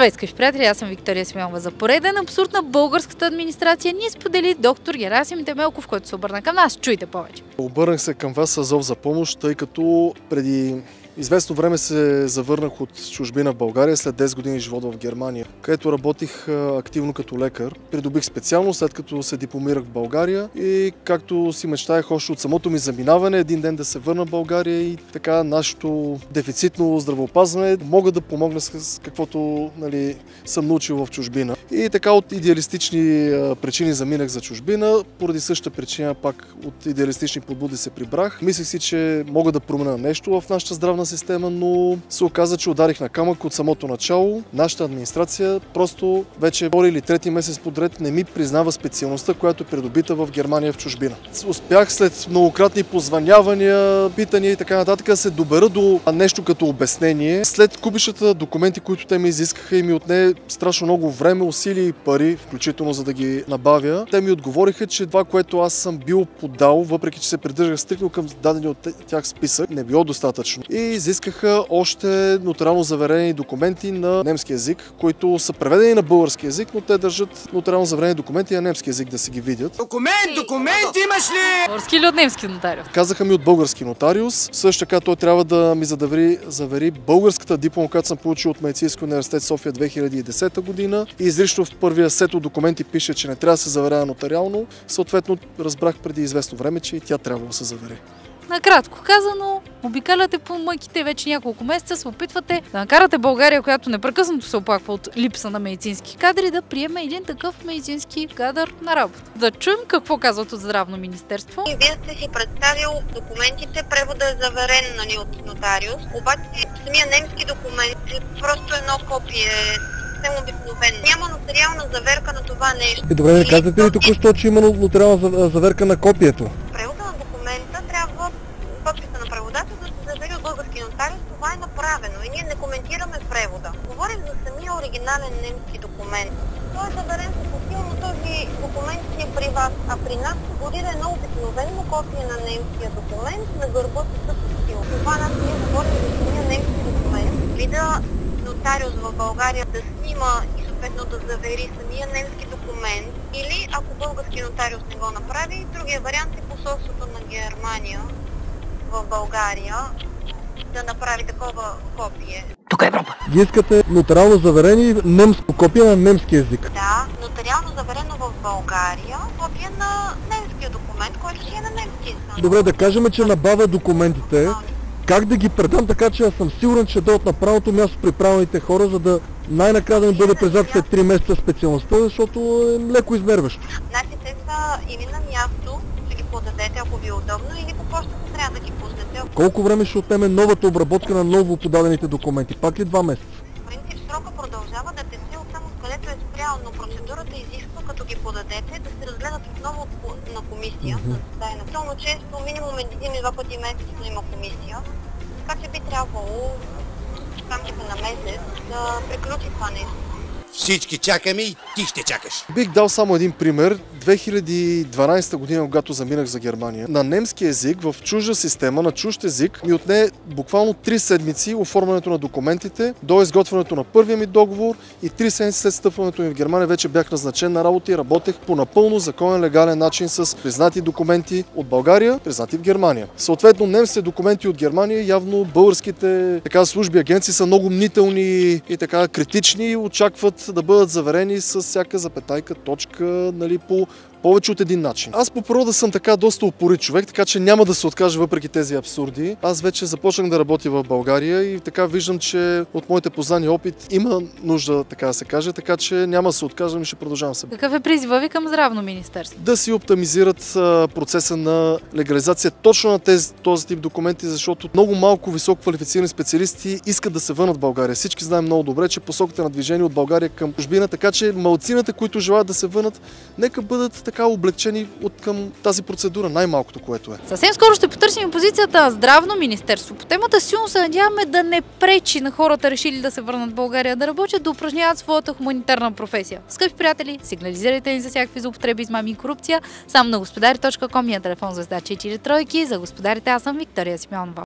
Здравейте, скъпи приятели, аз съм Виктория Смилова. За пореден абсурд на българската администрация ни сподели доктор Герасим Темелков, който се обърна към нас. Чуйте повече. Обърнах се към вас с зов за помощ, тъй като преди Известно време се завърнах от чужбина в България след 10 години живот в Германия, където работих активно като лекар. Придобих специално след като се дипломирах в България и както си мечтаях още от самото ми заминаване, един ден да се върна в България и така нашето дефицитно здравеопазване мога да помогна с каквото нали, съм научил в чужбина. И така от идеалистични причини заминах за чужбина, поради същата причина пак от идеалистични подбуди се прибрах. Мислех си, че мога да променя нещо в нашата здравна система, но се оказа, че ударих на камък от самото начало. Нашата администрация просто вече втори или трети месец подред не ми признава специалността, която е придобита в Германия в чужбина. Успях след многократни позванявания, питания и така нататък да се добера до нещо като обяснение. След кубищата документи, които те ми изискаха и ми отне страшно много време, усилия и пари, включително за да ги набавя, те ми отговориха, че това, което аз съм бил подал, въпреки че се придържах стрикно към дадени от тях списък, не било достатъчно. И изискаха още нотарално заверени документи на немски язик, които са преведени на български язик, но те държат нотарално заверени документи на немски язик да си ги видят. Документ, документ имаш ли? Български или от немски нотариус? Казаха ми от български нотариус. Също така той трябва да ми задавери, завери българската диплома, която съм получил от Медицински университет София 2010 година. И изрично в първия сет от документи пише, че не трябва да се заверява нотариално. Съответно, разбрах преди известно време, че и тя трябва да се завери. Накратко казано, обикаляте по мъките вече няколко месеца, се опитвате да накарате България, която непрекъснато се оплаква от липса на медицински кадри, да приеме един такъв медицински кадър на работа. Да чуем какво казват от Здравно министерство. И вие сте си представил документите, превода е заверен нали, от нотариус, обаче самия немски документ е просто едно копие съвсем обикновено. Няма нотариална заверка на това нещо. И добре, не казвате ли току-що, че има нотариална заверка на копието? Нотариус това е направено и ние не коментираме превода. Говорим за самия оригинален немски документ. Той е заверен с стил, но този документ си е при вас, а при нас фигурира едно обикновено копие на немския документ на гърба с стил. Това нас ние говорим за самия немски документ. Вида нотариус в България да снима и съответно да завери самия немски документ или ако български нотариус не го направи, другия вариант е посолството на Германия в България да направи такова копие. Тук е Европа. Вие искате нотариално заверени немско копие на немски язик. Да, нотариално заверено в България, копие на немския документ, който си е на немски Добре, да кажем, че набавя документите. Как да ги предам така, че аз съм сигурен, че дойдат на правилното място при правилните хора, за да най-накрая да ми бъде признат след 3 месеца специалността, защото е леко изнерващо. Значи те са или на място, ще подадете, ако ви е удобно, или по почтата трябва да ги пуснете. Колко време ще отнеме новата обработка на ново подадените документи? Пак ли два месеца? В принцип срока продължава да тече от само където е спрял, но процедурата изисква, като ги подадете, да се разгледат отново на комисия. Много често, минимум един и два пъти месечно има комисия, така че би трябвало в рамките на месец да приключи това нещо. Всички чакаме и ти ще чакаш. Бих дал само един пример. 2012 година, когато заминах за Германия, на немски език в чужда система, на чужд език, ми отне буквално 3 седмици оформянето на документите до изготвянето на първия ми договор и 3 седмици след стъпването ми в Германия вече бях назначен на работа и работех по напълно законен легален начин с признати документи от България, признати в Германия. Съответно, немските документи от Германия, явно българските така, служби агенции са много мнителни и така критични и очакват да бъдат заверени с всяка запетайка, точка, нали, по повече от един начин. Аз по природа съм така доста упорит човек, така че няма да се откажа въпреки тези абсурди. Аз вече започнах да работя в България и така виждам, че от моите познания и опит има нужда, така да се каже, така че няма да се откажам и ще продължавам се. Какъв е призива ви към здравно министерство? Да си оптимизират процеса на легализация точно на тези, този тип документи, защото много малко високо квалифицирани специалисти искат да се върнат в България. Всички знаем много добре, че посоката на движение от България към чужбина, така че малцината, които желаят да се върнат, нека бъдат така облегчени от към тази процедура, най-малкото което е. Съвсем скоро ще потърсим позицията Здравно министерство. По темата силно се надяваме да не пречи на хората решили да се върнат в България, да работят, да упражняват своята хуманитарна професия. Скъпи приятели, сигнализирайте ни за всякакви злоупотреби, измами и корупция. Сам на господари.com е телефон за 4 тройки. За господарите аз съм Виктория Симеонова.